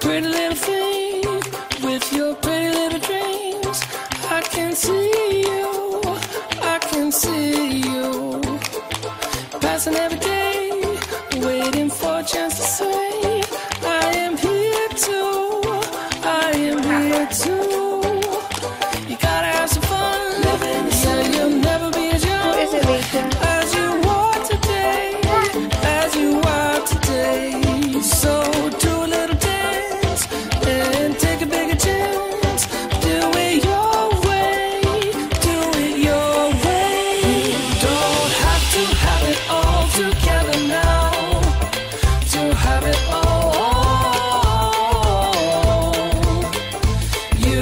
Pretty little thing with your pretty little dreams. I can see you, I can see you. Passing every day, waiting for a chance to say. To.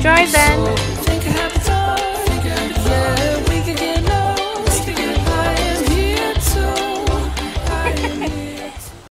Drive-In